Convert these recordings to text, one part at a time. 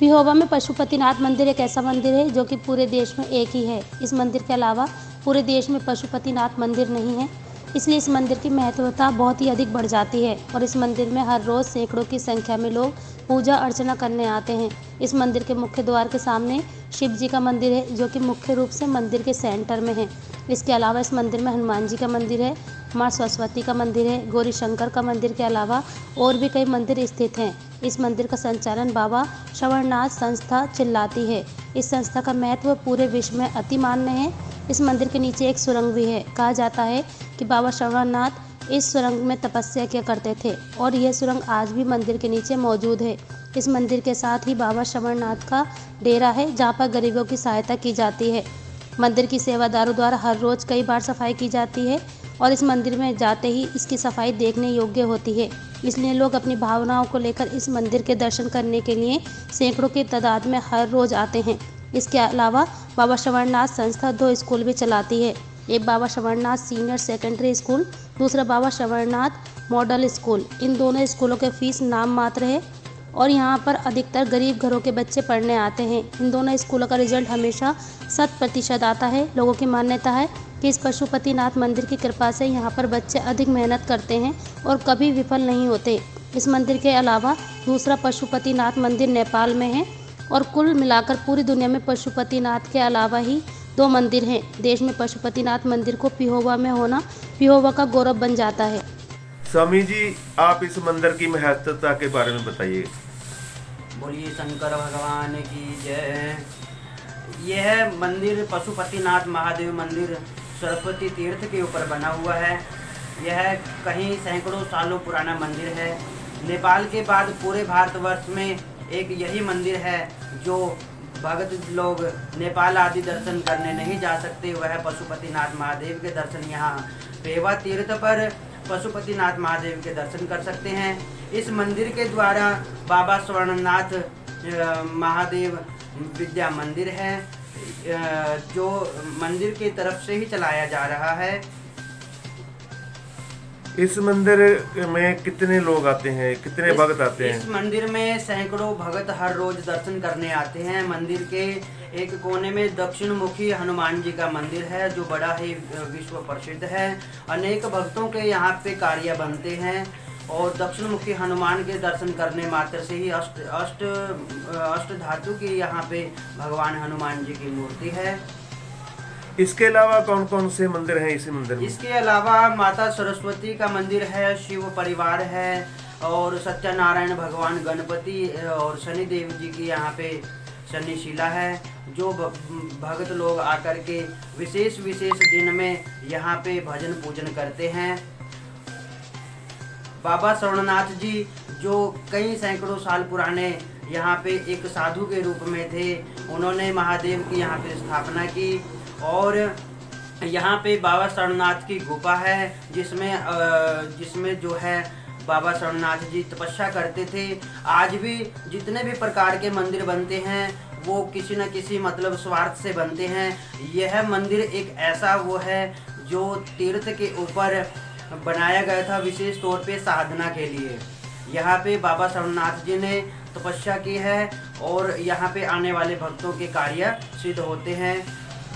पिहोवा में पशुपतिनाथ मंदिर एक ऐसा मंदिर है जो कि पूरे देश में एक ही है। इस मंदिर के अलावा पूरे देश में पशुपतिनाथ मंदिर नहीं है। इसलिए इस मंदिर की महत्वता बहुत ही अधिक बढ़ जाती है और इस मंदिर में हर रोज़ सैकड़ों की संख्या में लोग पूजा अर्चना करने आते हैं। इस मंदिर के मुख्य द्वार के सामने शिव जी का मंदिर है, जो कि मुख्य रूप से मंदिर के सेंटर में है। इसके अलावा इस मंदिर में हनुमान जी का मंदिर है, माँ सरस्वती का मंदिर है, गौरी शंकर का मंदिर के अलावा और भी कई मंदिर स्थित हैं। इस मंदिर का संचालन बाबा श्रवणनाथ संस्था चिल्लाती है। इस संस्था का महत्व पूरे विश्व में अति मान्य है इस मंदिर के नीचे एक सुरंग भी है। कहा जाता है कि बाबा श्रवणनाथ इस सुरंग में तपस्या किया करते थे और यह सुरंग आज भी मंदिर के नीचे मौजूद है। इस मंदिर के साथ ही बाबा श्रवणनाथ का डेरा है, जहाँ पर गरीबों की सहायता की जाती है। मंदिर की सेवादारों द्वारा हर रोज़ कई बार सफ़ाई की जाती है और इस मंदिर में जाते ही इसकी सफ़ाई देखने योग्य होती है। इसलिए लोग अपनी भावनाओं को लेकर इस मंदिर के दर्शन करने के लिए सैकड़ों की तादाद में हर रोज़ आते हैं। इसके अलावा बाबा श्रवणनाथ संस्था दो स्कूल भी चलाती है। एक Baba Shravannath senior secondary school, दूसरा बाबा श्रवणनाथ मॉडल स्कूल। इन दोनों स्कूलों के फ़ीस नाम मात्र है और यहाँ पर अधिकतर गरीब घरों के बच्चे पढ़ने आते हैं। इन दोनों स्कूलों का रिज़ल्ट हमेशा शत प्रतिशत आता है। लोगों की मान्यता है कि इस पशुपतिनाथ मंदिर की कृपा से यहाँ पर बच्चे अधिक मेहनत करते हैं और कभी विफल नहीं होते। इस मंदिर के अलावा दूसरा पशुपतिनाथ मंदिर नेपाल में है। और कुल मिलाकर पूरी दुनिया में पशुपतिनाथ के अलावा ही दो मंदिर हैं। देश में पशुपतिनाथ मंदिर को पिहोवा में होना पिहोवा का गौरव बन जाता है। स्वामी जी आप इस मंदिर की महत्वता के बारे में बताइए। बोलिए शंकर भगवान की जय। यह मंदिर पशुपतिनाथ महादेव मंदिर सरस्वती तीर्थ के ऊपर बना हुआ है। यह कहीं सैकड़ों सालों पुराना मंदिर है। नेपाल के बाद पूरे भारतवर्ष में एक यही मंदिर है जो भगत लोग नेपाल आदि दर्शन करने नहीं जा सकते, वह पशुपतिनाथ महादेव के दर्शन यहाँ पेवा तीर्थ पर पशुपतिनाथ महादेव के दर्शन कर सकते हैं। इस मंदिर के द्वारा बाबा स्वर्णनाथ महादेव विद्या मंदिर है जो मंदिर की तरफ़ से ही चलाया जा रहा है। इस मंदिर में कितने लोग आते हैं? कितने भक्त आते हैं? इस मंदिर में सैकड़ों भक्त हर रोज दर्शन करने आते हैं। मंदिर के एक कोने में दक्षिण मुखी हनुमान जी का मंदिर है जो बड़ा ही विश्व प्रसिद्ध है। अनेक भक्तों के यहाँ पे कार्य बनते हैं और दक्षिण मुखी हनुमान के दर्शन करने मात्र से ही अष्ट अष्ट अष्ट धातु की यहाँ पे भगवान हनुमान जी की मूर्ति है। इसके अलावा कौन कौन से मंदिर हैं इसी मंदिर में? इसके अलावा माता सरस्वती का मंदिर है, शिव परिवार है और सत्यनारायण भगवान गणपति और शनि देव जी की यहाँ पे शनि शिला है, जो भगत लोग आकर के विशेष विशेष दिन में यहाँ पे भजन पूजन करते हैं। बाबा स्वर्णनाथ जी, जो कई सैकड़ों साल पुराने यहाँ पे एक साधु के रूप में थे, उन्होंने महादेव की यहाँ पे स्थापना की। और यहाँ पे बाबा शरणनाथ की गुफा है, जिसमें जिसमें जो है बाबा शरणनाथ जी तपस्या करते थे। आज भी जितने भी प्रकार के मंदिर बनते हैं, वो किसी न किसी मतलब स्वार्थ से बनते हैं। यह मंदिर एक ऐसा वो है, जो तीर्थ के ऊपर बनाया गया था विशेष तौर पे साधना के लिए। यहाँ पे बाबा शरणनाथ जी ने तपस्या की है और यहाँ पे आने वाले भक्तों के कार्य सिद्ध होते हैं।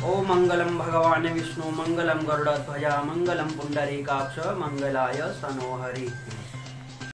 ओ मंगलम भगवान विष्णु मंगलम गरुड़ ध्वजा मंगलम पुंडरी काक्ष मंगलाय सनोहरी।